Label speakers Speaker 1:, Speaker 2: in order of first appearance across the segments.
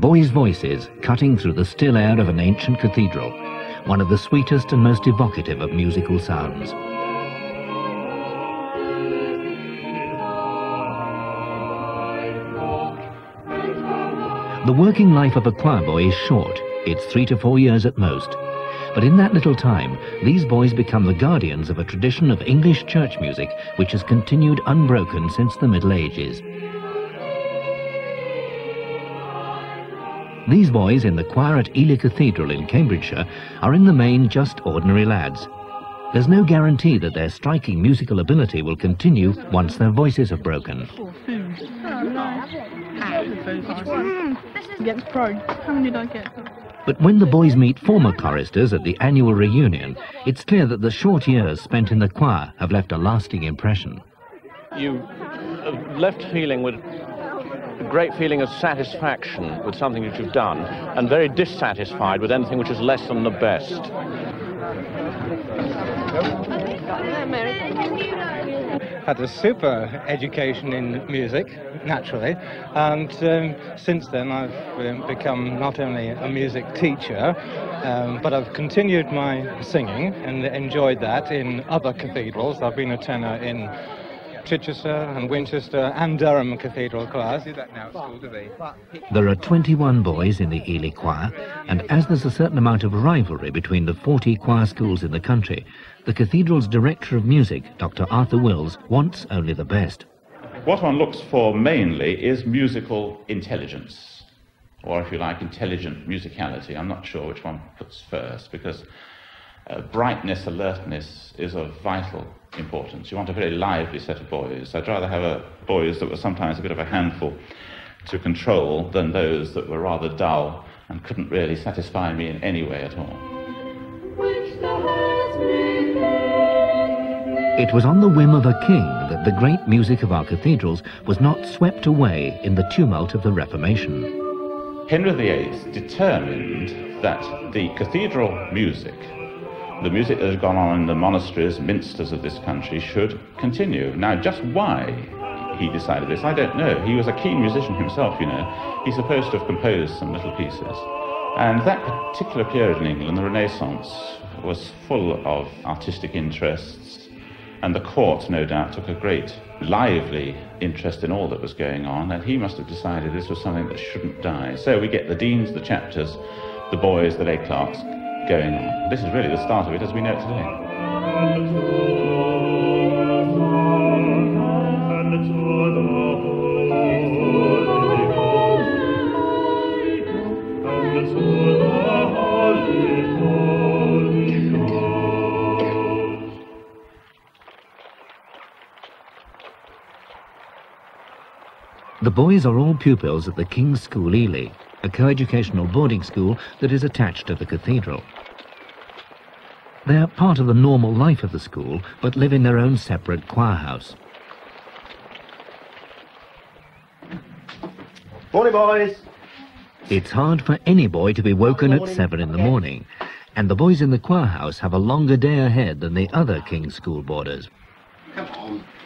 Speaker 1: boys' voices cutting through the still air of an ancient cathedral, one of the sweetest and most evocative of musical sounds. The working life of a choir boy is short. It's three to four years at most. But in that little time, these boys become the guardians of a tradition of English church music which has continued unbroken since the Middle Ages. These boys in the choir at Ely Cathedral in Cambridgeshire are in the main just ordinary lads. There's no guarantee that their striking musical ability will continue once their voices have broken. But when the boys meet former choristers at the annual reunion, it's clear that the short years spent in the choir have left a lasting impression.
Speaker 2: You left feeling with great feeling of satisfaction with something that you've done and very dissatisfied with anything which is less than the best.
Speaker 3: Had a super education in music, naturally, and um, since then I've um, become not only a music teacher, um, but I've continued my singing and enjoyed that in other cathedrals. I've been a tenor in Chichester and Winchester and Durham Cathedral choirs. Do that now at school, do they?
Speaker 1: There are 21 boys in the Ely Choir, and as there's a certain amount of rivalry between the 40 choir schools in the country, the cathedral's director of music, Dr. Arthur Wills, wants only the best.
Speaker 4: What one looks for mainly is musical intelligence, or if you like, intelligent musicality. I'm not sure which one puts first, because uh, brightness, alertness is of vital importance. You want a very lively set of boys. I'd rather have a, boys that were sometimes a bit of a handful to control than those that were rather dull and couldn't really satisfy me in any way at all.
Speaker 1: It was on the whim of a king that the great music of our cathedrals was not swept away in the tumult of the Reformation.
Speaker 4: Henry VIII determined that the cathedral music, the music that had gone on in the monasteries, minsters of this country, should continue. Now, just why he decided this, I don't know. He was a keen musician himself, you know. He's supposed to have composed some little pieces. And that particular period in England, the Renaissance, was full of artistic interests, and the court, no doubt, took a great, lively interest in all that was going on, and he must have decided this was something that shouldn't die. So we get the deans, the chapters, the boys, the lay clerks going on. This is really the start of it as we know it
Speaker 1: The boys are all pupils at the King's School Ely, a coeducational boarding school that is attached to the cathedral. They're part of the normal life of the school, but live in their own separate choir house.
Speaker 5: Morning, boys.
Speaker 1: It's hard for any boy to be woken at seven in the morning, and the boys in the choir house have a longer day ahead than the other King's School boarders.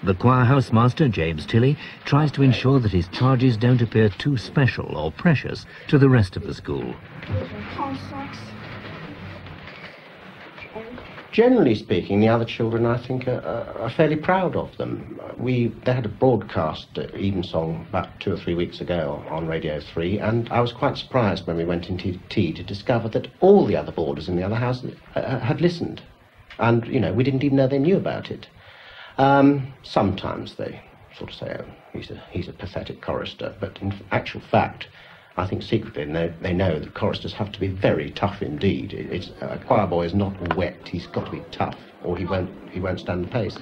Speaker 1: The choir house master, James Tilley, tries to ensure that his charges don't appear too special or precious to the rest of the school.
Speaker 5: Generally speaking, the other children, I think, are, are fairly proud of them. We they had a broadcast uh, Evensong about two or three weeks ago on Radio 3, and I was quite surprised when we went into tea to discover that all the other boarders in the other house uh, had listened. And, you know, we didn't even know they knew about it. Um, sometimes they sort of say, oh, he's a, he's a pathetic chorister, but in actual fact, I think secretly they, they know that choristers have to be very tough indeed. It, it's, a choir boy is not wet, he's got to be tough, or he won't, he won't stand the pace.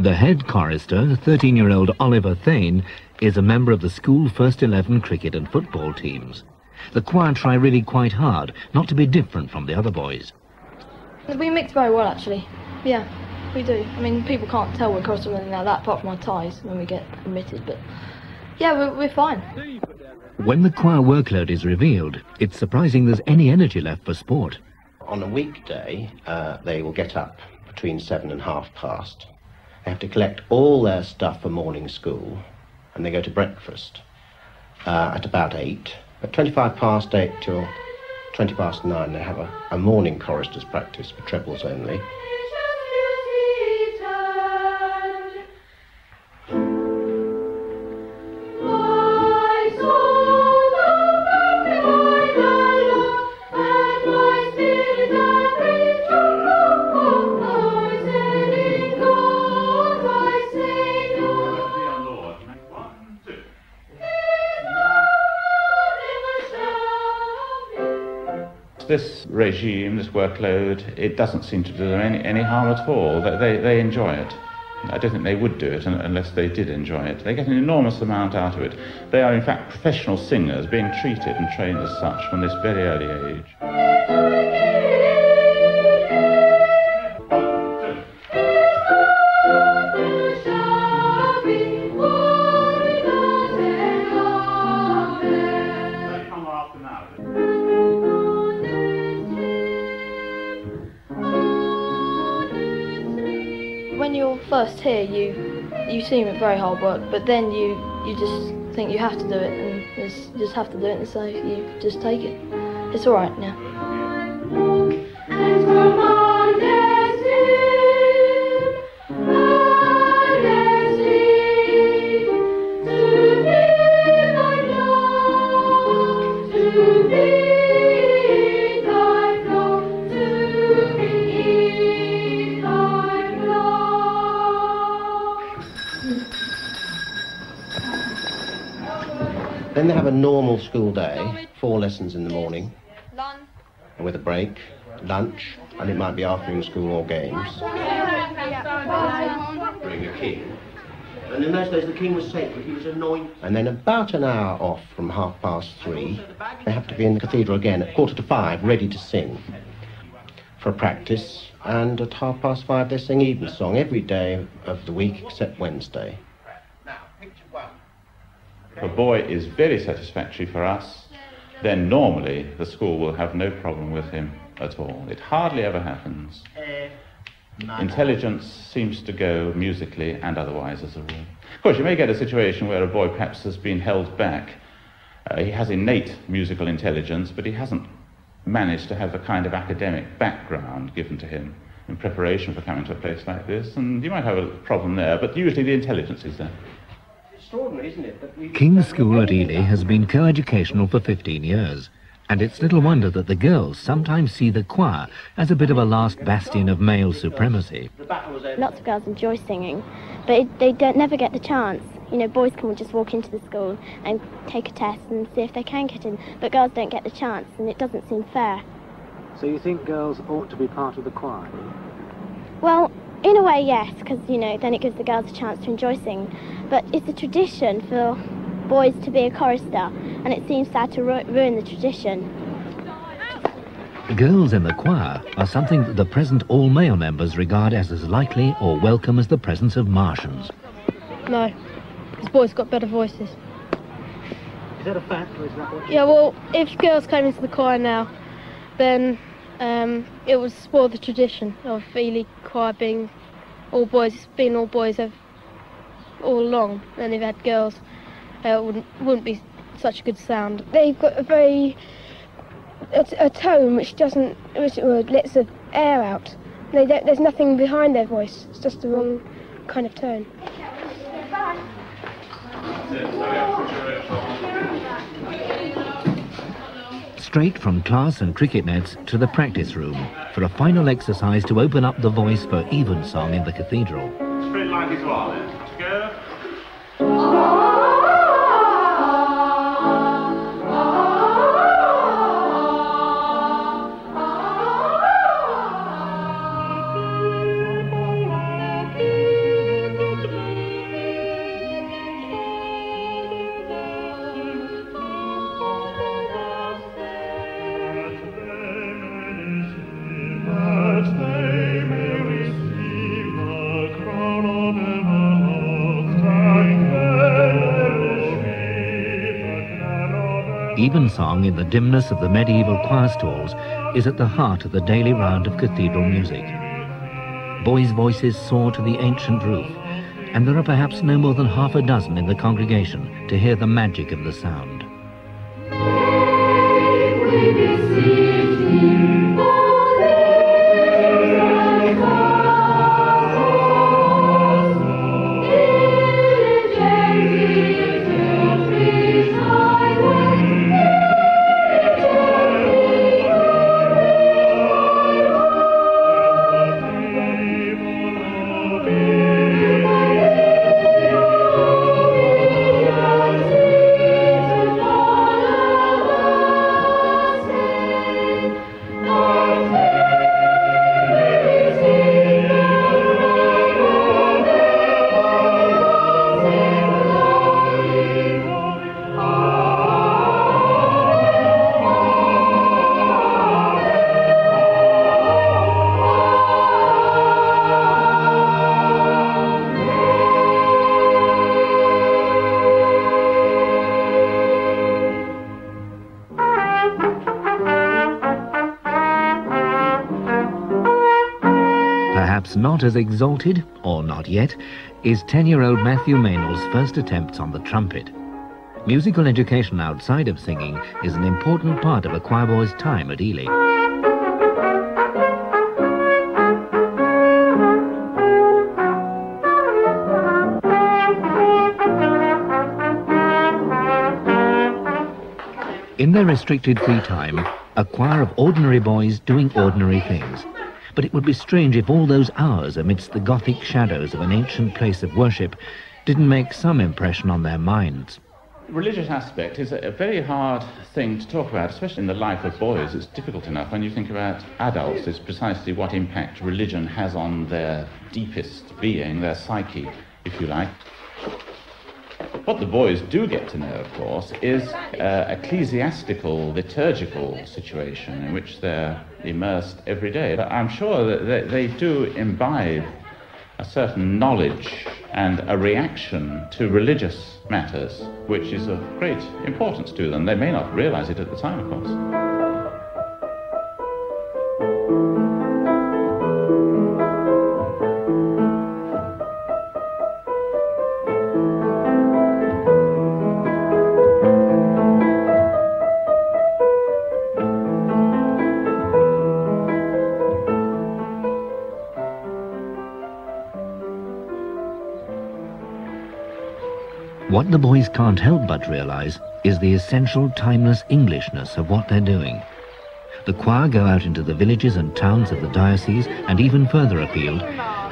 Speaker 1: The head chorister, 13-year-old Oliver Thane, is a member of the school first 11 cricket and football teams. The choir try really quite hard not to be different from the other boys.
Speaker 6: We mix very well, actually. Yeah, we do. I mean, people can't tell we're cross or anything like that, apart from our ties when we get admitted, but yeah, we're, we're fine.
Speaker 1: When the choir workload is revealed, it's surprising there's any energy left for sport.
Speaker 5: On a weekday, uh, they will get up between seven and half past, They have to collect all their stuff for morning school, and they go to breakfast uh, at about 8. At 25 past 8 till 20 past 9, they have a, a morning choristers practice for trebles only.
Speaker 4: Regime, this workload, it doesn't seem to do them any, any harm at all. They, they enjoy it. I don't think they would do it unless they did enjoy it. They get an enormous amount out of it. They are, in fact, professional singers being treated and trained as such from this very early age.
Speaker 6: First here, you you seem very hard work, but then you you just think you have to do it, and it's- just have to do it, and so you just take it. It's all right now.
Speaker 5: Then they have a normal school day, four lessons in the morning, with a break, lunch, and it might be afternoon school or games. Bring a king. And in those days, the king was sacred. He was anointed. And then about an hour off from half past three, they have to be in the cathedral again at quarter to five, ready to sing for practice. And at half past five, they sing evensong every day of the week except Wednesday.
Speaker 4: If a boy is very satisfactory for us, then normally the school will have no problem with him at all. It hardly ever happens. Intelligence seems to go musically and otherwise as a rule. Of course, you may get a situation where a boy perhaps has been held back. Uh, he has innate musical intelligence, but he hasn't managed to have the kind of academic background given to him in preparation for coming to a place like this, and you might have a problem there, but usually the intelligence is there.
Speaker 1: King's School at Ely has been co-educational for 15 years, and it's little wonder that the girls sometimes see the choir as a bit of a last bastion of male supremacy.
Speaker 5: The battle was over.
Speaker 7: Lots of girls enjoy singing, but it, they don't never get the chance. You know, boys can just walk into the school and take a test and see if they can get in, but girls don't get the chance, and it doesn't seem fair.
Speaker 8: So you think girls ought to be part of the choir?
Speaker 7: Well, in a way, yes, because you know, then it gives the girls a chance to enjoy singing. But it's a tradition for boys to be a chorister, and it seems sad to ru- ruin the tradition.
Speaker 1: Girls in the choir are something that the present all-male members regard as as likely or welcome as the presence of Martians.
Speaker 6: No, because boys got better voices.
Speaker 8: Is that a fact or is that what?
Speaker 6: Yeah, well, if girls came into the choir now, then um, it was spoil the tradition of Ely choir being all boys, being all boys have all along. And if you had girls, uh, it wouldn't wouldn't be such a good sound.
Speaker 9: they've got a very a, a tone which doesn't which lets the air out. They don't, there's nothing behind their voice. It's just the wrong kind of tone.
Speaker 1: Straight from class and cricket nets to the practice room for a final exercise to open up the voice for evensong in the cathedral. Evensong in the dimness of the medieval choir stalls is at the heart of the daily round of cathedral music. Boys' voices soar to the ancient roof, and there are perhaps no more than half a dozen in the congregation to hear the magic of the sound. Not as exalted, or not yet, is 10-year-old Matthew Maynell's first attempts on the trumpet. Musical education outside of singing is an important part of a choir boy's time at Ely. In their restricted free time, a choir of ordinary boys doing ordinary things but it would be strange if all those hours amidst the Gothic shadows of an ancient place of worship didn't make some impression on their minds.
Speaker 4: Religious aspect is a very hard thing to talk about, especially in the life of boys. It's difficult enough. When you think about adults, it's precisely what impact religion has on their deepest being, their psyche, if you like. What the boys do get to know, of course, is uh, ecclesiastical, liturgical situation in which they're immersed every day. But I'm sure that they, they do imbibe a certain knowledge and a reaction to religious matters, which is of great importance to them. They may not realize it at the time, of course.
Speaker 1: What the boys can't help but realize is the essential timeless Englishness of what they're doing. The choir go out into the villages and towns of the diocese and even further afield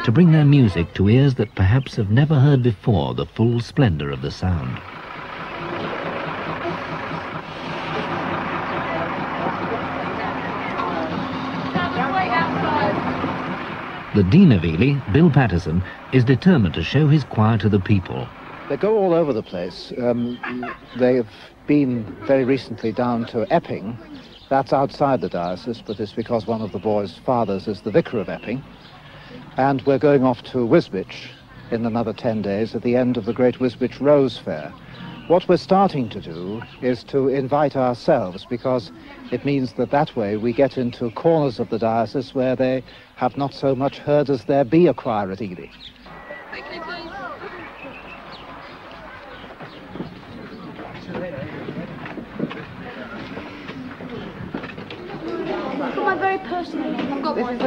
Speaker 1: to bring their music to ears that perhaps have never heard before the full splendor of the sound. The Dean of Ely, Bill Patterson, is determined to show his choir to the people
Speaker 10: they go all over the place. Um, they've been very recently down to Epping. That's outside the diocese, but it's because one of the boys' fathers is the vicar of Epping. And we're going off to Wisbech in another 10 days at the end of the Great Wisbech Rose Fair. What we're starting to do is to invite ourselves because it means that that way we get into corners of the diocese where they have not so much heard as there be a choir at Ely.
Speaker 11: This is the broken one.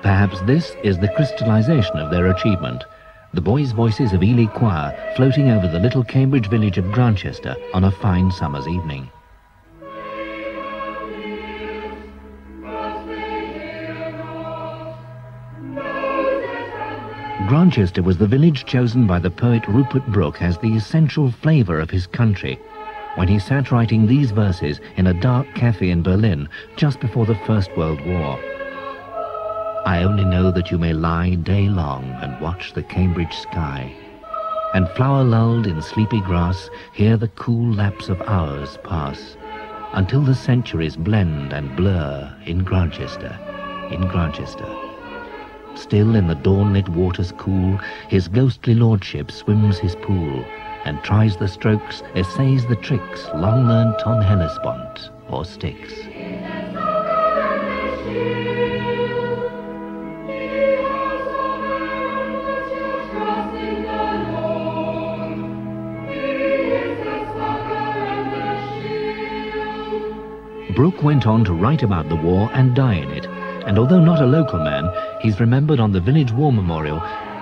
Speaker 1: Perhaps this is the crystallization of their achievement. The boys' voices of Ely Choir floating over the little Cambridge village of Grantchester on a fine summer's evening. Grantchester was the village chosen by the poet Rupert Brooke as the essential flavour of his country when he sat writing these verses in a dark cafe in Berlin just before the First World War. I only know that you may lie day long and watch the Cambridge sky, and flower-lulled in sleepy grass hear the cool lapse of hours pass, until the centuries blend and blur in Grantchester, in Grantchester. Still in the dawn-lit waters cool, his ghostly lordship swims his pool, and tries the strokes, essays the tricks long learnt on Hellespont or Styx. Brooke went on to write about the war and die in it, and although not a local man, he's remembered on the village war memorial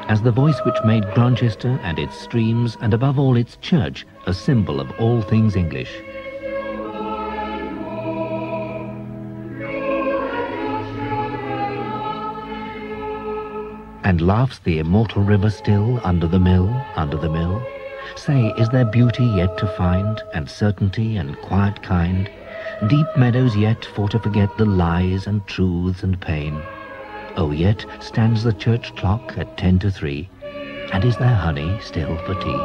Speaker 1: as the voice which made Grantchester and its streams, and above all its church, a symbol of all things English. And laughs the immortal river still under the mill, under the mill? Say, is there beauty yet to find, and certainty and quiet kind? Deep meadows yet for to forget the lies and truths and pain? Oh, yet stands the church clock at ten to three, and is there honey still for tea?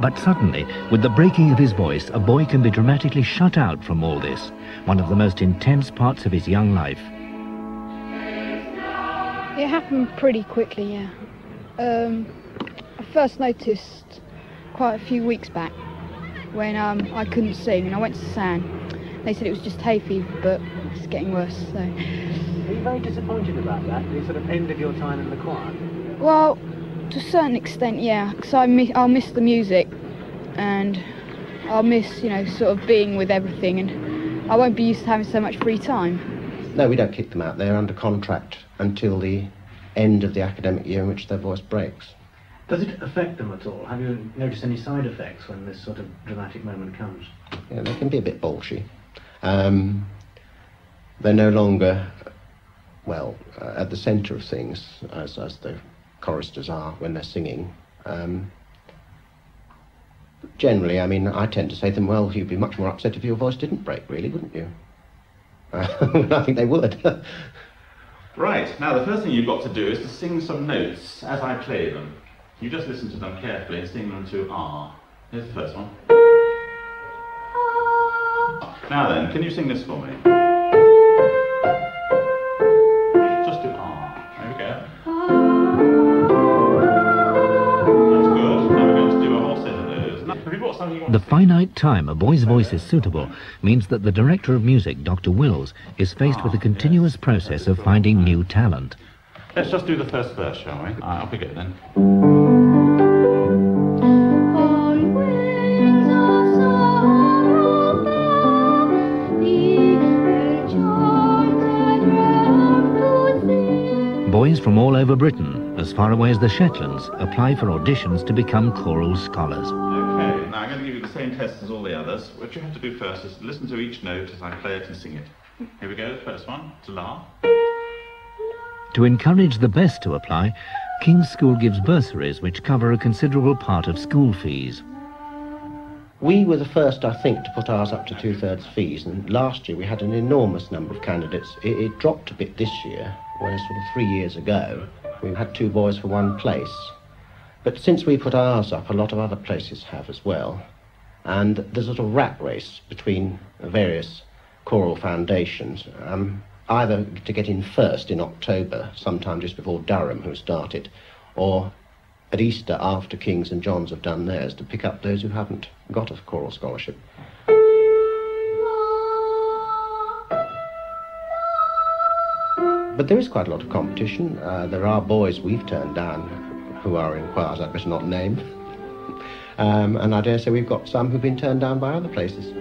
Speaker 1: But suddenly, with the breaking of his voice, a boy can be dramatically shut out from all this, one of the most intense parts of his young life.
Speaker 12: It happened pretty quickly, yeah. Um, I first noticed quite a few weeks back when um, I couldn't sing and I went to SAN. They said it was just hay fever, but it's getting worse. So. Are
Speaker 8: you very disappointed about that? The sort of end of your time in the choir?
Speaker 12: Well, to a certain extent, yeah. Because I miss, I'll miss the music, and I'll miss, you know, sort of being with everything, and I won't be used to having so much free time.
Speaker 5: No, we don't kick them out. They're under contract until the end of the academic year in which their voice breaks.
Speaker 8: Does it affect them at all? Have you noticed any side effects when this sort of dramatic moment comes?
Speaker 5: Yeah, they can be a bit bolshy. Um, they're no longer, well, uh, at the centre of things, as, as the choristers are when they're singing. Um, generally, I mean, I tend to say to them, well, you'd be much more upset if your voice didn't break, really, wouldn't you? I think they would.
Speaker 4: right, now the first thing you've got to do is to sing some notes as I play them. You just listen to them carefully and sing them to R. Here's the first one. Now then, can you sing this for me? Just do R. There we go. That's good. Now we're going to do a whole set of those. Now, have you got something you want
Speaker 1: The finite time a boy's voice is suitable means that the director of music, Dr. Wills, is faced with a ah, continuous process of finding new talent.
Speaker 4: Let's just do the first verse, shall we? I'll pick it then.
Speaker 1: Boys from all over Britain, as far away as the Shetlands, apply for auditions to become choral scholars.
Speaker 4: Okay, now I'm going to give you the same test as all the others. What you have to do first is listen to each note as I play it and sing it. Here we go, the first one, to La.
Speaker 1: To encourage the best to apply, King's School gives bursaries which cover a considerable part of school fees.
Speaker 5: We were the first, I think, to put ours up to two-thirds fees, and last year we had an enormous number of candidates. It, it dropped a bit this year, whereas sort of three years ago we had two boys for one place. But since we put ours up, a lot of other places have as well. And there's a sort of rat race between various choral foundations. Um, either to get in first in October, sometime just before Durham, who started, or at Easter after King's and John's have done theirs, to pick up those who haven't got a choral scholarship. But there is quite a lot of competition. Uh, there are boys we've turned down who are in choirs I'd better not name. Um, and I dare say we've got some who've been turned down by other places.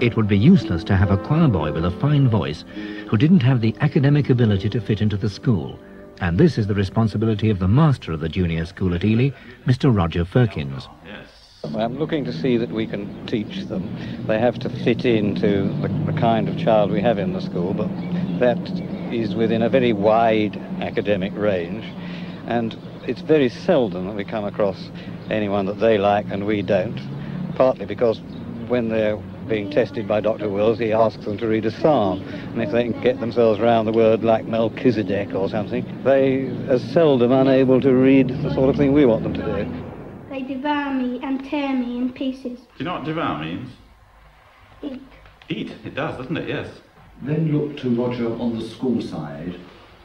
Speaker 1: It would be useless to have a choir boy with a fine voice who didn't have the academic ability to fit into the school. And this is the responsibility of the master of the junior school at Ely, Mr. Roger Firkins.
Speaker 13: I'm looking to see that we can teach them. They have to fit into the, the kind of child we have in the school, but that is within a very wide academic range. And it's very seldom that we come across anyone that they like and we don't, partly because when they're being tested by Dr. Wills, he asks them to read a psalm. And if they can get themselves around the word like Melchizedek or something, they are seldom unable to read the sort of thing we want them to do.
Speaker 14: They they devour me and tear me in pieces.
Speaker 4: Do you know what devour means?
Speaker 14: Eat.
Speaker 4: Eat. It does, doesn't it? Yes.
Speaker 15: Then look to Roger on the school side,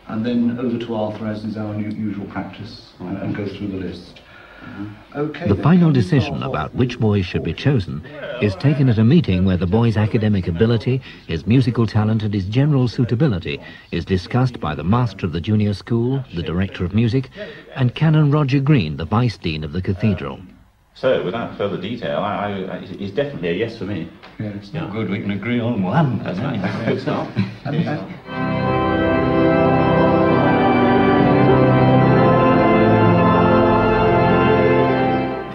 Speaker 15: and then over to Arthur as is our new, usual practice, and, and go through the list. Okay.
Speaker 1: The final decision about which boys should be chosen is taken at a meeting where the boy's academic ability, his musical talent and his general suitability is discussed by the master of the junior school, the director of music, and Canon Roger Green, the vice dean of the cathedral.
Speaker 4: So, without further detail, I, I, I, it's definitely a yes for me.
Speaker 15: Yeah, it's not good. We can agree on one.
Speaker 4: That's right. Good start.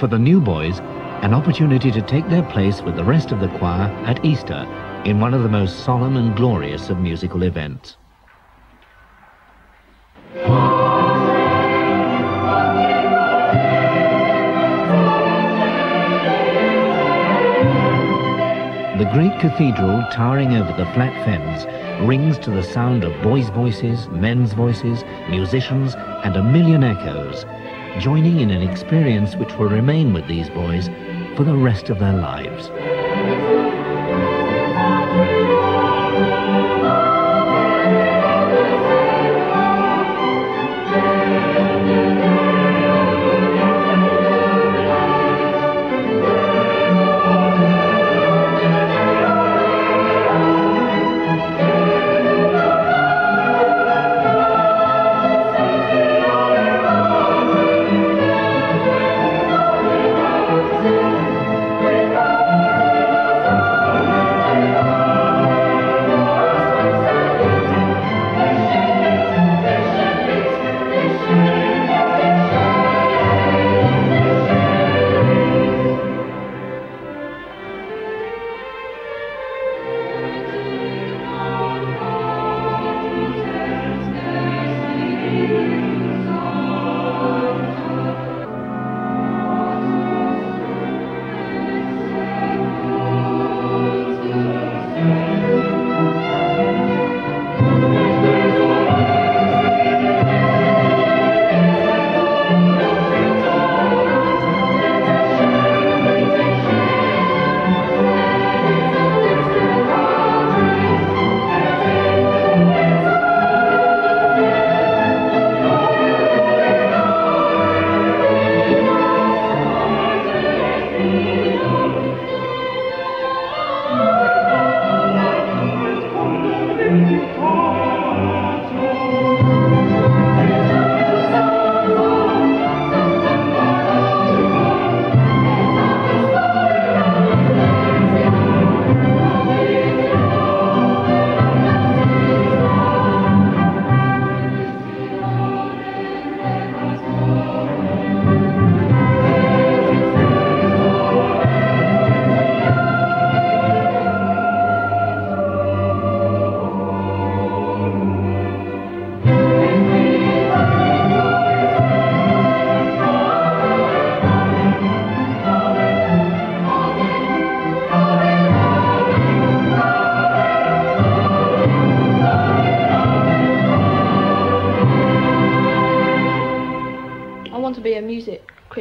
Speaker 1: For the new boys, an opportunity to take their place with the rest of the choir at Easter in one of the most solemn and glorious of musical events. The great cathedral, towering over the flat fens, rings to the sound of boys' voices, men's voices, musicians, and a million echoes, joining in an experience which will remain with these boys for the rest of their lives.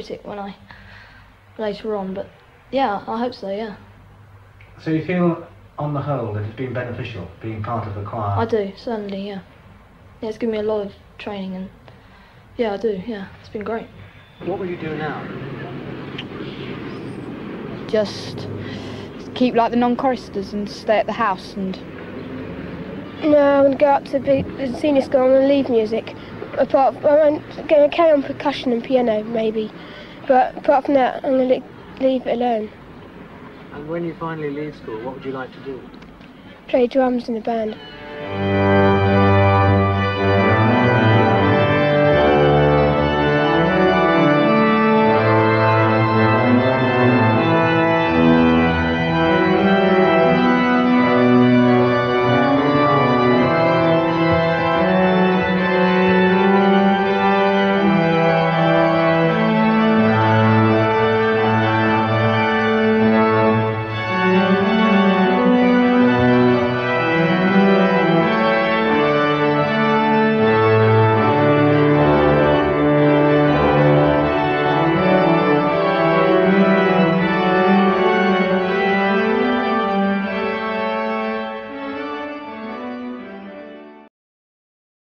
Speaker 11: Critic when I later on, but yeah, I hope so. Yeah,
Speaker 8: So you feel, on the whole, that it's been beneficial being part of the choir?
Speaker 11: I do certainly. Yeah, yeah, it's given me a lot of training, and yeah, I do. Yeah, it's been great.
Speaker 8: What will you do now?
Speaker 12: Just keep like the non-choristers and stay at the house and
Speaker 9: No, I'm going to go up to the senior school. I'm going to leave music. Apart, I'm going to carry on percussion and piano maybe, but apart from that, I'm going to leave it alone.
Speaker 8: And when you finally leave school, what would you like to do?
Speaker 9: Play drums in a band.